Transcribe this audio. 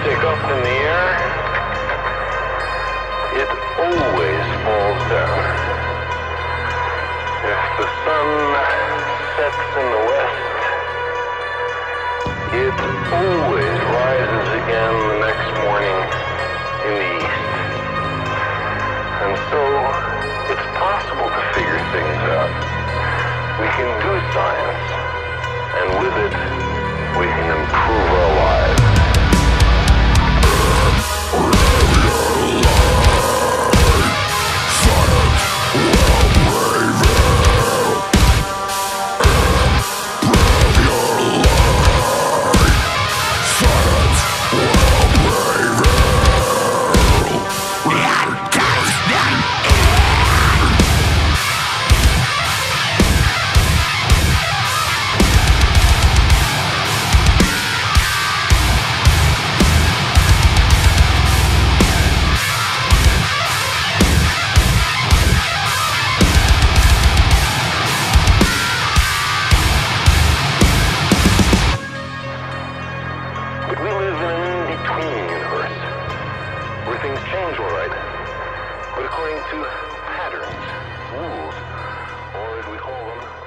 stick up in the air, it always falls down. If the sun sets in the west, it always rises again the next morning in the east. And so it's possible to figure things out. We can do science. change, all right, but according to patterns, rules, or as we call them,